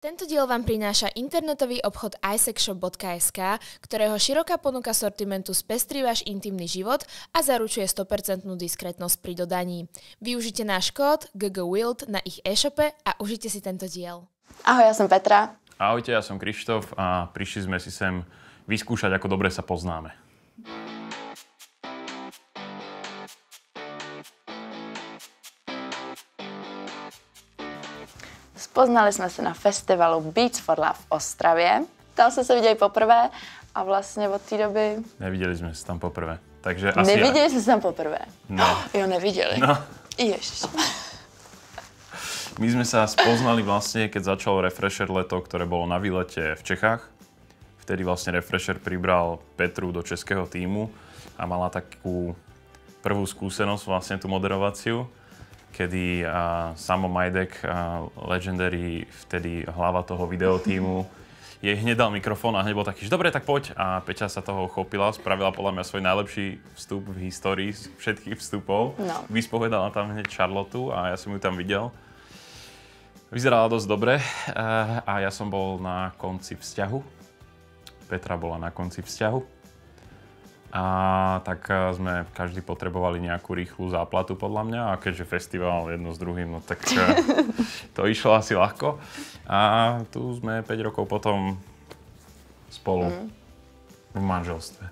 Tento diel vám prináša internetový obchod isexshop.sk, ktorého široká ponuka sortimentu spestrí váš intimný život a zaručuje 100% diskrétnosť pri dodaní. Využite náš kód GGWILD na ich e-shope a užite si tento diel. Ahoj, ja som Petra. Ahojte, ja som Krištof a prišli sme si sem vyskúšať, ako dobre sa poznáme. Spoznali jsme se na festivalu Beats for Love v Ostravě. Tam jsme se viděli poprvé a vlastně od té doby... Nevideli sme sa tam poprvé. Takže asi Neviděli ja. jsme se tam poprvé. No. Jo, neviděli. No. Ježiš. My sme sa spoznali vlastne, keď začalo Refresher leto, ktoré bolo na výlete v Čechách. Vtedy vlastne Refresher pribral Petru do českého týmu a mala takú prvú skúsenosť, vlastne tú moderovaciu, kedy a, Samo Majdek, a, legendary, vtedy hlava toho videotímu, jej hneď dal mikrofón a hneď bol taký, že dobre, tak poď. A Peťa sa toho chopila, spravila podľa mňa svoj najlepší vstup v histórii z všetkých vstupov. No. Vyspovedala tam hneď Charlotu a ja som ju tam videl. Vyzerala dosť dobre eh, a ja som bol na konci vzťahu. Petra bola na konci vzťahu. A tak eh, sme každý potrebovali nejakú rýchlu záplatu podľa mňa a keďže festival jedno s druhým, no tak eh, to išlo asi ľahko. A tu sme 5 rokov potom spolu v manželstve.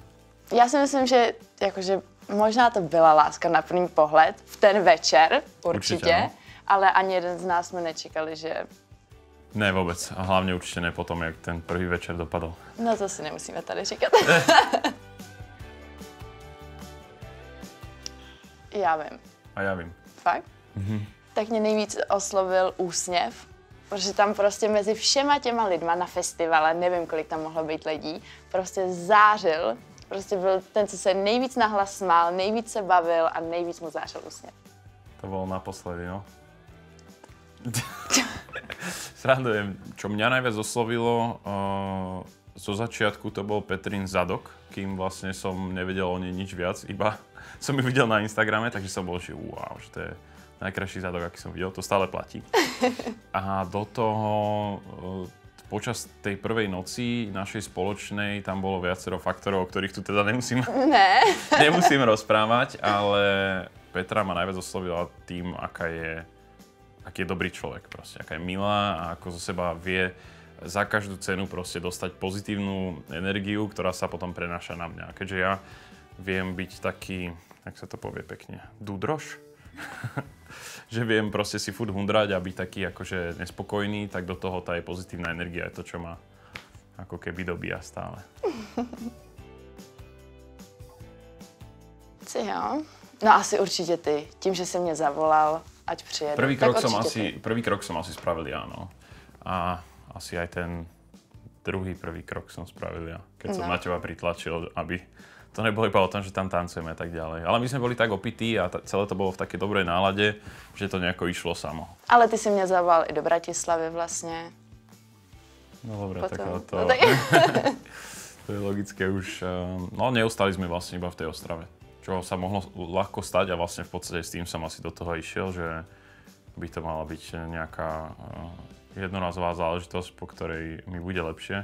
Já si myslím, že jakože možná to byla láska na první pohled v ten večer, určitě, Určitě, no. ale ani jeden z nás jsme nečekali, že Ne vôbec a hlavne určite ne potom, jak ten prvý večer dopadol. no to si nemusíme tady říkat. Já vím. A ja vím. Fakt? Tak mě nejvíc oslovil úsměv, protože tam prostě mezi všema těma lidma na festivale, nevím, kolik tam mohlo být lidí, prostě zářil. Prostě byl ten, co se nejvíc nahlas smál, nejvíc se bavil a nejvíc mu zářil úsměv. To bolo naposledy, no. Srandujem. Čo mňa najviac oslovilo, uh, zo začiatku to bol Petrin zadok, kým vlastne som nevedel o nej nič viac, iba som ju videl na Instagrame, takže som bol, že wow, že to je najkrajší zadok, aký som videl, to stále platí. A do toho uh, počas tej prvej noci našej spoločnej tam bolo viacero faktorov, o ktorých tu teda nemusím Ne. nemusím rozprávať, ale Petra ma najviac oslovila tým, aká je, aký je dobrý človek proste, aká je milá a ako zo seba vie za každú cenu proste dostať pozitívnu energiu, ktorá sa potom prenáša na mňa. Keďže ja viem byť taký, jak sa to povie pekne, dúdroš, že viem proste si furt hundrať a byť taký akože nespokojný, tak do toho tá je pozitívna energia je to, čo ma ako keby dobíja stále. Jo. No asi určitě ty. Tím, že jsi mě zavolal, ať přijedu. Prvý tak krok, som určitě asi, ty. prvý krok som asi spravil ja, no. A asi aj ten druhý prvý krok som spravil ja, keď som No. na teba pritlačil, aby to nebolo iba o tom, že tam tancujeme a tak ďalej. Ale my sme boli tak opití a celé to bolo v takej dobrej nálade, že to nejako išlo samo. Ale ty jsi mě zavolal i do Bratislavy vlastně. No dobre, tak to, No, tak... to je logické už. ehm, No neustali sme vlastne iba v tej Ostrave. Čo sa mohlo ľahko stať a vlastne v podstate s tým som asi do toho išiel, že by to mala byť nejaká eh, jednorazová záležitosť, po ktorej mi bude lepšie.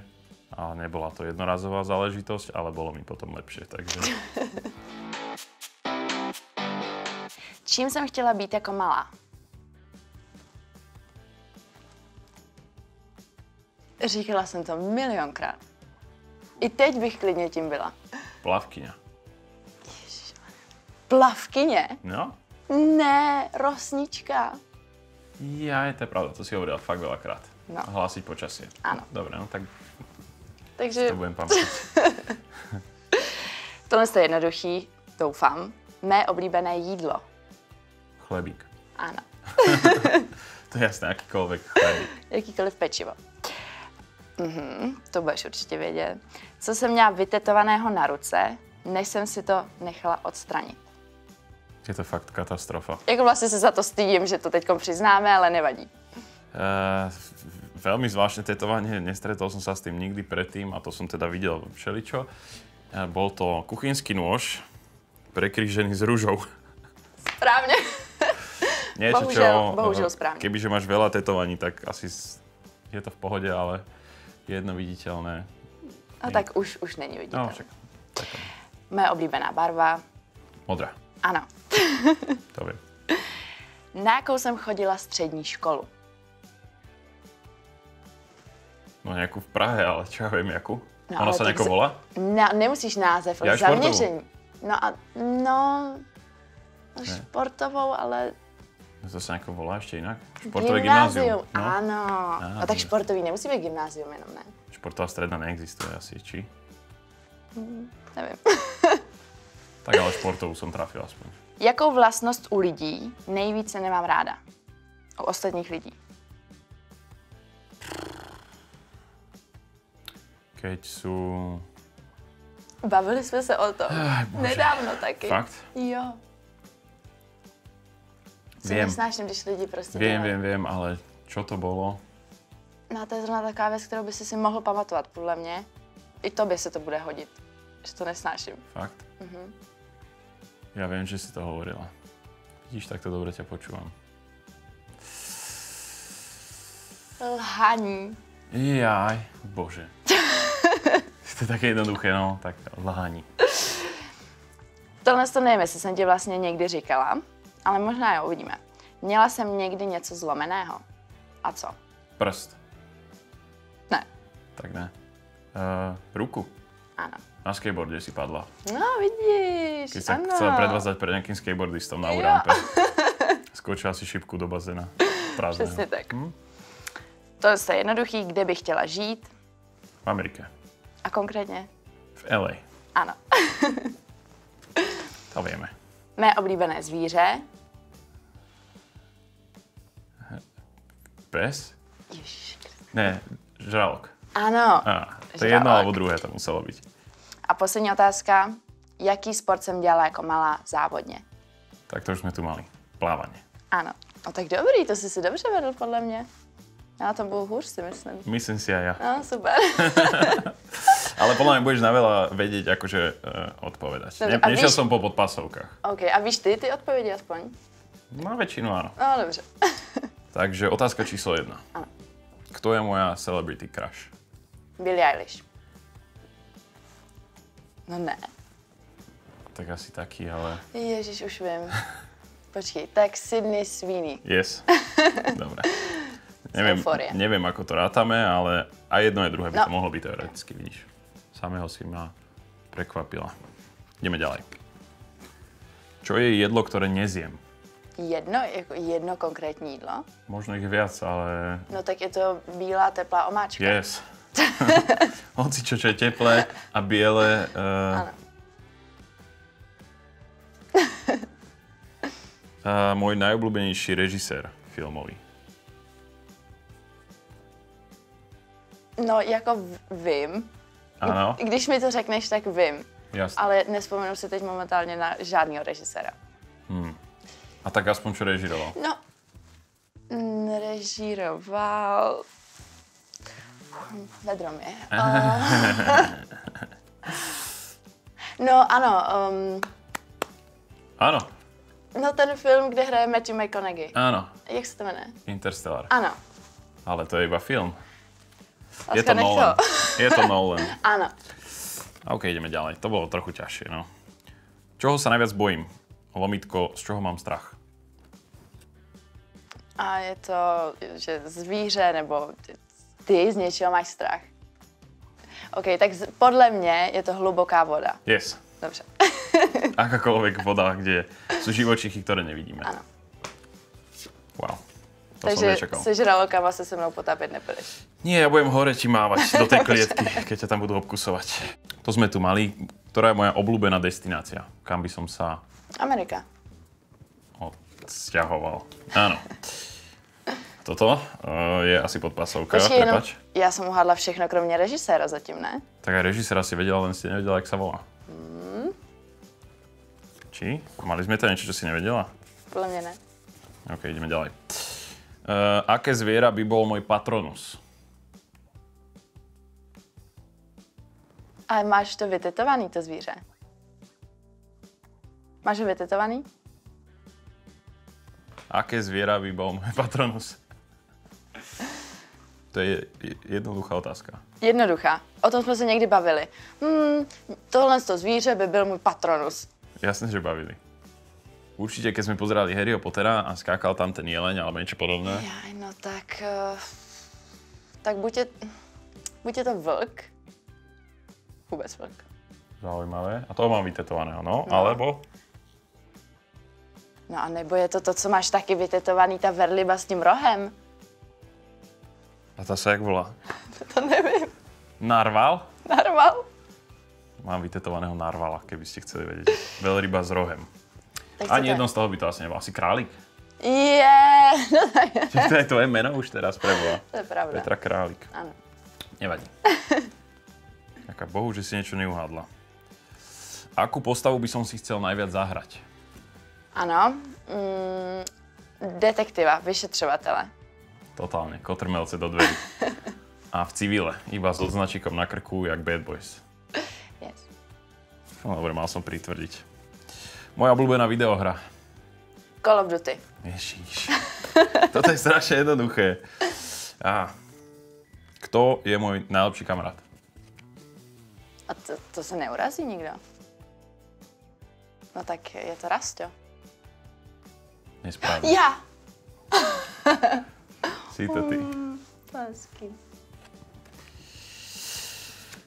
A nebola to jednorazová záležitosť, ale bolo mi potom lepšie, takže... Čím jsem chtěla být jako malá? Říkala jsem to milionkrát. I teď bych klidně tím byla. Plavkyňa. Plavkyně? No? Ne, rosnička. Ja, to je pravda, to si hovorila fakt veľakrát. No. Hlásiť počasie. Áno. Dobre, no tak Takže to budem pamätať. tohle je jednoduchý, doufám. Mé oblíbené jídlo. Chlebík. Ano. To je jasné, akýkoľvek chlebík. Jakýkoliv pečivo. Mhm, to budeš určitě vědět. Co jsem měla vytetovaného na ruce, než jsem si to nechala odstranit. Je to fakt katastrofa. Jako vlastně se za to stydím, že to teď přiznáme, ale nevadí. Uh, veľmi zvláštne tetovanie, nestretol som sa s tým nikdy predtým a to som teda videl všeličo. Uh, bol to kuchynský nôž, prekrížený s rúžou. Správně. Niečo, Bohužel- čo, bohužel uh, správne. Kebyže máš veľa tetovaní, tak asi je to v pohode, ale jedno viditeľné. No tak už, už není No, viditeľné. však. Tak, Moje oblíbená barva. modrá, Ano. to viem. Na jakou jsem chodila střední školu? No nejakú v Prahe, ale čo ja viem, jakú? No, Ona sa nejako volá? Na, nemusíš název, ale športovou. zaměření. No a no, no športovou, ale To sa nejako volá ešte inak? Športové gymnázium. No, Ano. Á, a tak športový nemusí být gymnázium jenom, ne? športová stredná neexistuje asi, či? Nevím. Tak ale športovú som trafil aspoň. Jakou vlastnost u lidí nejvíce nemám ráda? U ostatních lidí. Keď sú... Bavili jsme se o tom. Aj, bože. Nedávno taky. Fakt? Jo. Viem. nesnáším, když lidi prostě Viem, dělají. viem, viem, ale čo to bolo? No to je zrovna taková věc, kterou by si si mohl pamatovat, podle mě. I tobě se to bude hodit. Že to nesnáším. Fakt? Mhm. Ja viem, že si to hovorila. Vidíš, tak to dobre ťa počúvam. Lhaní. Jaj, bože. To je také jednoduché, no, tak lhání. Tohle to nevím, jestli jsem ti vlastně někdy říkala, ale možná jo, uvidíme. Měla jsem někdy něco zlomeného. A co? Prst. Ne. Tak ne. Uh, ruku. Ano. Na skateboarde si padla. No, vidíš, Keď sa ano. chcela predvázať pred nejakým skateboardistom na. Urampe. Skočila si šipku do bazéna. Prázdneho. Přesně tak. Hm? To je jednoduchý, kde bych chtěla žít. V Amerike. A konkrétně? V LA. Ano. To vieme. Mé oblíbené zvíře. Pes? Ježiš. Ne, žralok. Ano. Á, to je jedno alebo druhé to muselo byť. A poslední otázka. Jaký sport jsem dělala jako malá závodně? Tak to už sme tu mali. Plávanie. Ano. No tak dobrý, to jsi si dobře vedl podle mě. Já tom budu hůř, si myslím. Myslím si aj ja. No, super. Ale podľa mňa budeš na veľa vedieť akože uh, odpovedať. Dobre, Ne, nešiel víš- som po podpasovkách. OK, a víš ty ty odpovědi aspoň? Na väčšinu áno. No, dobře. Takže otázka číslo jedna. Áno. Kto je moja celebrity crush? Billie Eilish. No ne. Tak asi taký, ale... Ježíš, už vím. Počkej, tak Sydney Sweeney. Yes. Dobre. Neviem, neviem, ako to rátame, ale aj jedno, aj druhé by No. to mohlo byť teoreticky, vidíš. Samého si ma prekvapila. Ideme ďalej. Čo je jedlo, ktoré nezjem? Jedno, jako jedno konkrétní jídlo? Možno ich viac, ale No tak je to bílá teplá omáčka. yes. Hoci čo, čo je teplé a biele. Uh, Áno. uh, môj najobľúbenejší režisér filmový. No jako vím. Áno, Když mi to řekneš, tak vím. jasné. Ale nespomenu si teď momentálně na žádného režiséra. A tak aspoň čo režiroval. No, mm, režíroval... Hm, Vedro mi. Uh, no ano, um, Áno, no ten film, kde hraje Matthew McConaughey. áno. Jak se to jmenuje? Interstellar. Ano. Ale to je iba film. Láska Je to nech Nolan. Je to Nolan. Ano. OK, ideme ďalej. To bolo trochu ťažšie, no. Čoho sa najviac bojím? Lomitko, z čoho mám strach? A je to, že zvíře, nebo ty- z něčeho máš strach. OK, tak z, podle mě je to hluboká voda. Yes. Dobře. Akákoľvek voda, kde sú živočichy, ktoré nevidíme. Ano. Wow. To som Takže nečakal. se žralokama se se mnou potápět nepůjdeš. Nie, ja budem hore ti mávať do tej klietky, keď ťa tam budú obkusovať. To sme tu mali. Ktorá je moja obľúbená destinácia? Kam by som sa Amerika. odsťahoval? Áno. Toto uh, je asi podpasovka, Počkej, jenom, prepač. já jsem uhádla všechno, kromě režiséra zatím, ne? Tak aj režisera si vedela, len si nevedela, jak sa volá. Hmm. Či? Mali sme to niečo, čo si nevedela? Podle mě ne. OK, ideme ďalej. Uh, aké zviera by bol môj patronus? Ale máš to vytetovaný, to zvíře? Máš ho vytetovaný? Aké zviera by bol môj patronus? To je jednoduchá otázka. Jednoduchá. O tom jsme se někdy bavili. Hmm, tohle to zvíře by byl můj patronus. Jasne, že bavili. Určite, keď sme pozerali Harryho Pottera a skákal tam ten jeleň alebo niečo podobné. Jaj, no tak... Uh, tak buď je, buď je to vlk. Vůbec vlk. Zaujímavé. A toho mám vytetovaného, no. no. Alebo? No a nebo je to to, co máš taky vytetovaný, ta verliba s tím rohem. A ta sa jak volá? to nevím. Narval? Narval? Mám vytetovaného narvala, keby ste chceli vedieť. Veľryba s rohem. Tak Ani jedno z toho by to asi nebol. Asi králik? Je, yeah. Čiže to je tvoje meno už teraz preboha. To je pravda. Petra Králik. Áno. Nevadí. Ďaká Bohu, že si niečo neuhádla. Akú postavu by som si chcel najviac zahrať? Ano, mm, detektiva, vyšetřovatele. Totálne, kotrmelce do dverí. A v civile, iba s odznačikom na krku, jak Bad Boys. Yes. No dobre, mal som pritvrdiť. Moja obľúbená videohra. Call of Duty. Ježíš. Toto je strašne jednoduché. A kto je môj najlepší kamarát? A to, to sa neurazí nikto? No tak je to Rasto. Nesprávne. Ja! si to ty. Lásky.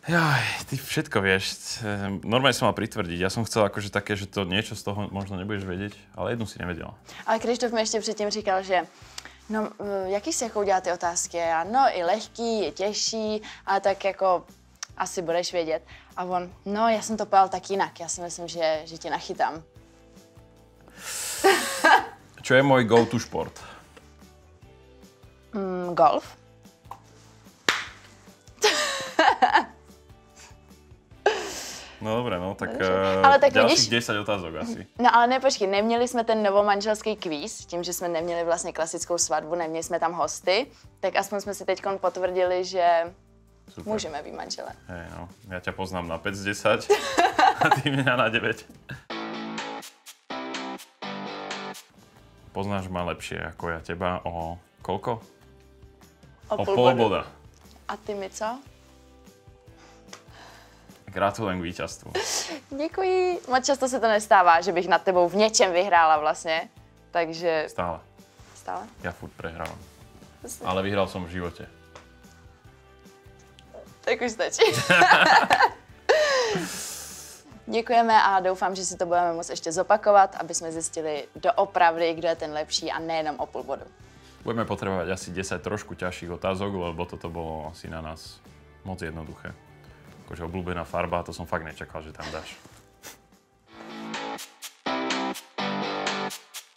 Jaj, ty všetko vieš. Normálne som mal pritvrdiť. Ja som chcel akože také, že to niečo z toho možno nebudeš vedieť, ale jednu si nevedela. Ale Krištof mi ještě předtím říkal, že no, jaký si jako udělá ty otázky? A no, i lehký, je těžší, ale tak jako asi budeš vědět. A on, no, já jsem to pojal tak jinak. Já si myslím, že, že tě nachytám. Čo je môj go-to šport? Mm, golf. No dobré, no tak, uh, ale tak ďalších vidíš, 10 otázok asi. No ale ne, počkej, neměli jsme ten novomanželský kvíz, tím, že jsme neměli vlastně klasickou svatbu, neměli jsme tam hosty, tak aspoň jsme si teď potvrdili, že Super. můžeme být manžele. Hej, no, ja ťa poznám na 5 z 10 a ty mňa na 9. Poznáš ma lepšie ako ja teba o koľko? O, o pol boda. A ty mi co? Gratulujem k víťazstvu. Děkuji. Moc často se to nestává, že bych nad tebou v něčem vyhrála vlastně. Takže... Stále. Stále? Ja furt prehrávam. Ale vyhral som v živote. Tak už stačí. Děkujeme a doufám, že si to budeme moct ještě zopakovat, aby jsme zjistili doopravdy, kdo je ten lepší a nejenom o půl bodu. Budeme potrebovať asi 10 trošku ťažších otázok, lebo toto bolo asi na nás moc jednoduché akože obľúbená farba, to som fakt nečakal, že tam dáš.